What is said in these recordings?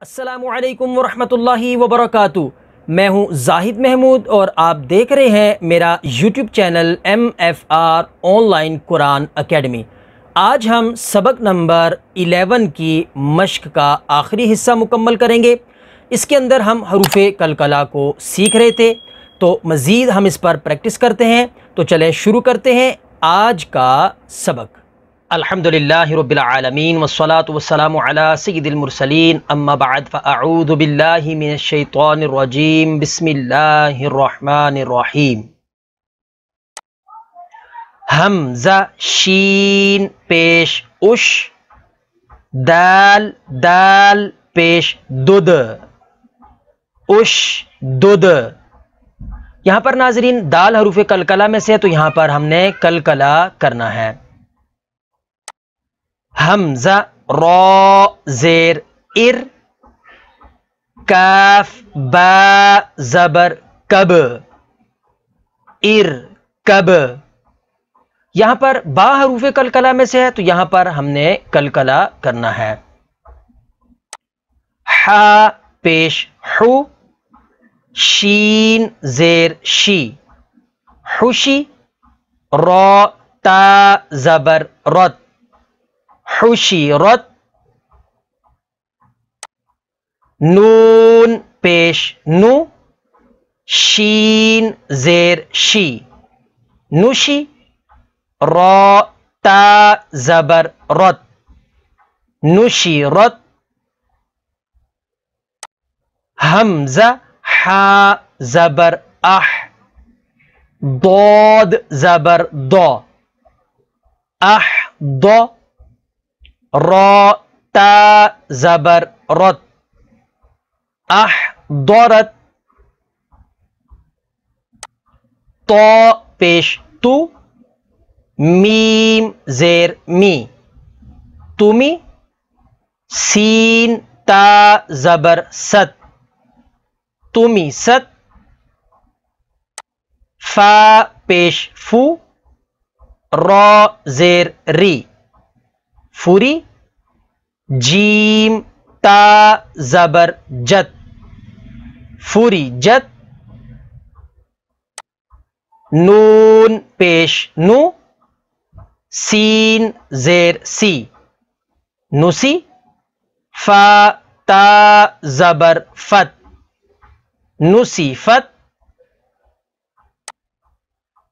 السلام علیکم ورحمۃ اللہ وبرکاتہ۔ میں ہوں زاہد محمود اور آپ دیکھ رہے ہیں میرا YouTube channel M F R online Quran academy. آج ہم سبق نمبر 11 کی مشق کا آخری حصہ مکمل کریں گے۔ اس کے اندر ہم حروف کلکلا کو سیکھ رہے تھے۔ تو مزید ہم اس پر پریکٹس کرتے ہیں۔ تو چلیں شروع کرتے ہیں آج کا سبق۔ الحمد للہ رب العالمین والصلاة والسلام على سید المرسلین. اما بعد، فاعوذ باللہ من الشیطان الرجیم. بسم اللہ الرحمن الرحیم. حمزہ، شین، پیش اش دال دال، پیش دد اش دد یہاں پر ناظرین، دال حروف کلکلا میں سے ہے، تو یہاں پر ہم نے کلکلا کرنا ہے۔ حمزہ را زیر ار کاف با زبر کب ار کب یہاں پر با حروف کلکلا میں سے ہے، تو یہاں پر ہم نے کلکلا کرنا ہے۔ ح پیش، حو، شین، زیر، شی۔ خوشی را، تا، زبر رت حشيرت نون بيش نو شين زير شي نوشي را تا زبر رد. نوشي رد. همزة حا زبر أح. ضاد زبر ضا أح ضا را تا زبر رت اح دورت تو پیش تو. میم زیر می. تمی سین تا زبر ست تمی ست فا پیش فو. را زیر ری. فوری. جیم تا زبر جت فوری جت نون پیش نو سین زیر سی نوسی فا تا زبر فت نوسی فت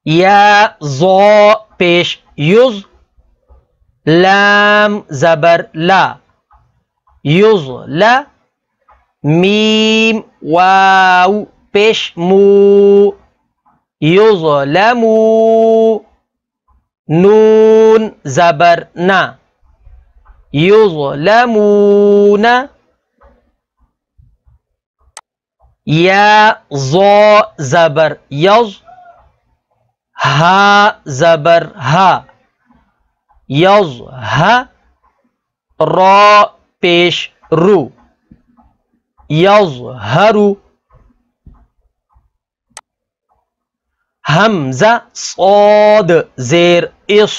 یا زو پیش یوز لام زبر لا يظلم ميم. واو. بش مو. يظلم نون. زبرنا يظلمون يا. ظا زبر. يظ ها. زبر. ها. يظ ها. را پیش رو۔ یوز ہرو حمزہ صاد زیر اس۔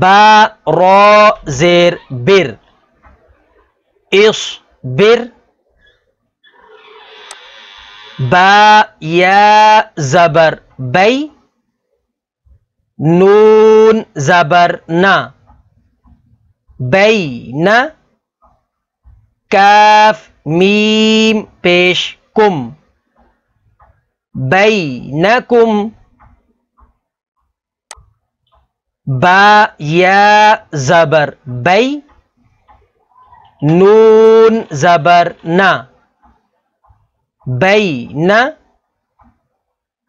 با را زیر بر۔ اس بر۔ با یا زبر بی۔ نون زبر نا۔ بین کاف میم پیش کم بینکم با یا زبر بی نون زبر نا بین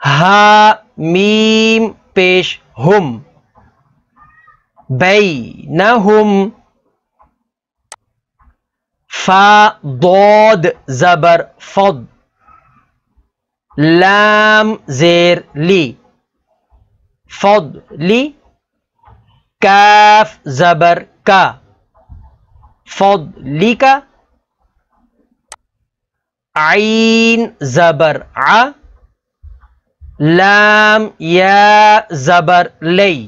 ہا میم پیش ہم بینہم فا ضاد زبر فض لام زیر لی فض لی کاف زبر کا فض لی کا عین زبر ع لام یا زبر لی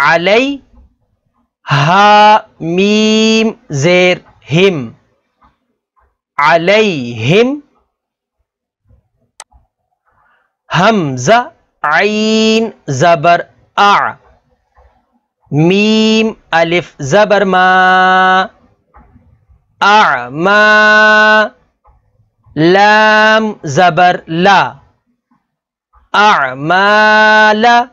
علي ها ميم زير هم. عليهم همزة عين زبر أع. ميم ألف زبر ما. أعمى لام زبر لا. أعمال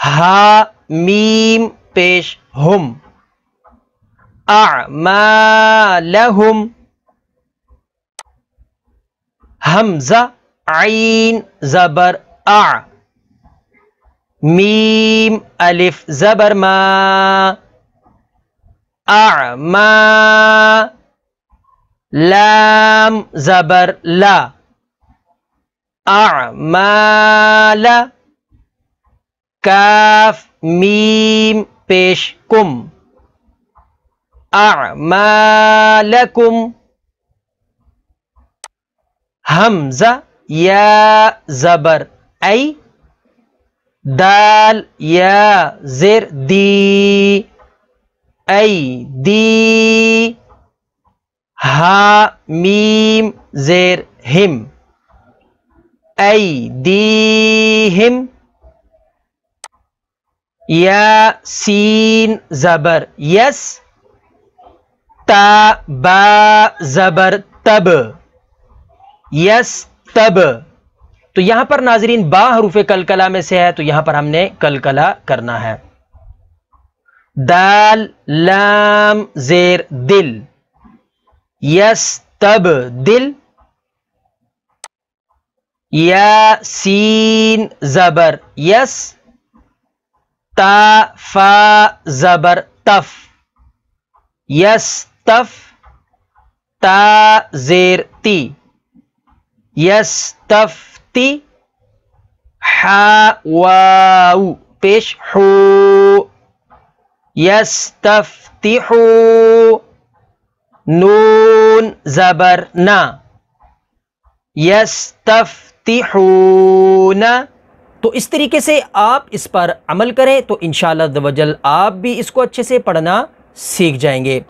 ها ميم پیش هم أعمالهم. همزة عين زبر أع. ميم ألف زبر ما. اعما لام زبر لا. أعمال. کاف میم پیش کم اعمالکم حمزہ یا زبر ای دال یا زر دی ای دی ہا میم زیر ہم ای دی ہم یا سین زبر، یس، تا، با، زبر، تب۔ یس، تب۔ تو یہاں پر ناظرین با حروف کلکلا میں سے ہے، تو یہاں پر ہم نے کلکلا کرنا ہے۔ دال، لام، زیر، دل۔ یس، تب، دل۔ یا سین زبر، یس۔ تا فا زبر تف. يس تف. تا زير تي يس تف تي حا واو. بيش حو. يس تف تي حو. نون زبر نا. يس تف تي حو نا. تو اس طریقے سے آپ اس پر عمل کریں تو انشاءاللہ دوجل آپ بھی اس کو اچھے سے پڑھنا سیکھ جائیں گے۔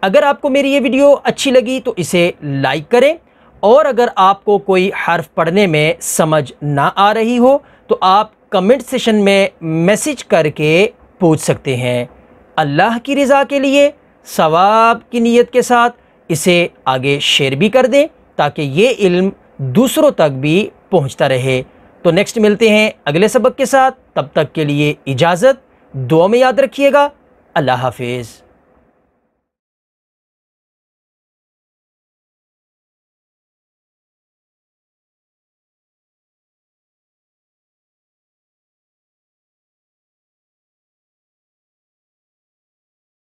اگر آپ کو میری یہ ویڈیو اچھی لگی تو اسے لائک کریں اور اگر آپ کو کوئی حرف پڑھنے میں سمجھ نہ آ رہی ہو تو آپ کمنٹ سیشن میں میسج کر کے پوچھ سکتے ہیں۔ اللہ کی رضا کے لیے، ثواب کی نیت کے ساتھ اسے آگے شیئر بھی کر دیں تاکہ یہ علم دوسروں تک بھی پہنچتا رہے۔ تو نیکسٹ ملتے ہیں اگلے سبق کے ساتھ۔ تب تک کے لیے اجازت، دعا میں یاد رکھیے گا۔ اللہ حافظ۔